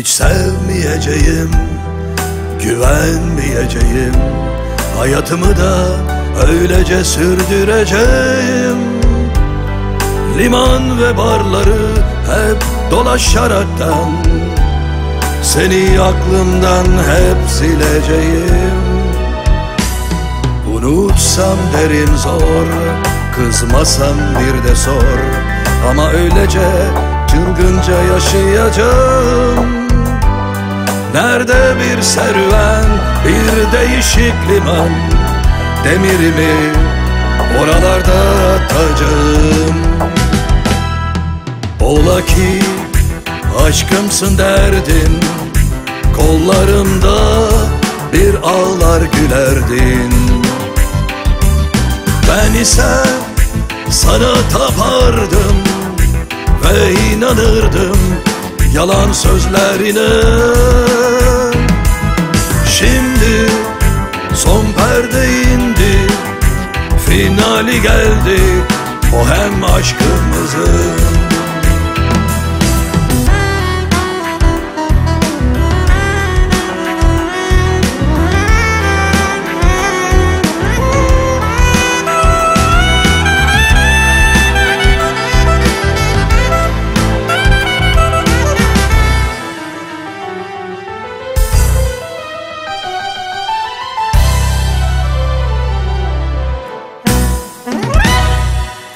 Hiç sevmeyeceğim, güvenmeyeceğim. Hayatımı da öylece sürdüreceğim. Liman ve barları hep dolaşaraktan Seni aklımdan hep sileceğim. Unutsam derim zor Kızmasam bir de sor. Ama öylece çılgınca yaşayacağım Nerede bir serüven, bir değişik liman? Demirimi oralarda atacağım. Ola ki aşkımsın derdim Kollarımda bir ağlar gülerdin. Ben ise sana tapardım Ve inanırdım yalan sözlerine. Şimdi son perde indi Finali geldi. O hem aşkımızın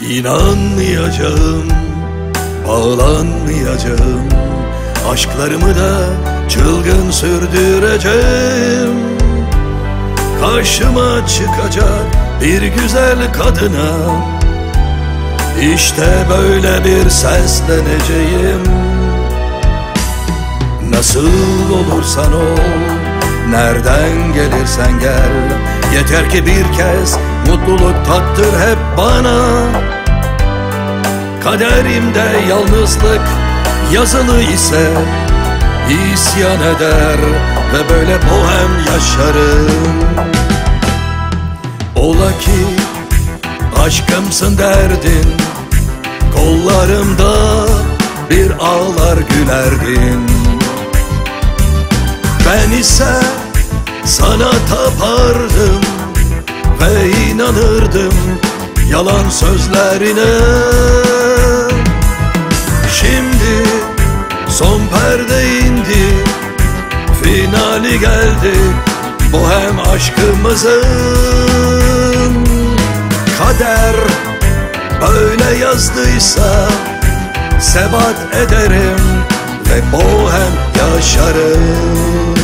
İnanmayacağım, bağlanmayacağım Aşklarımı da çılgın sürdüreceğim. Karşıma çıkacak bir güzel kadına İşte böyle bir sesleneceğim. Nasıl olursan ol, nereden gelirsen gel. Yeter ki bir kez mutluluk tattır hep bana. Kaderimde yalnızlık yazılı ise isyan eder ve böyle bohem yaşarım. Ola ki aşkımsın derdin Kollarımda bir ağlar gülerdin Ben ise sana tapardım ve inanırdım yalan sözlerine. Şimdi son perde indi Finali geldi bohem aşkımızın. Kader öyle yazdıysa Sebat ederim ve bohem yaşarım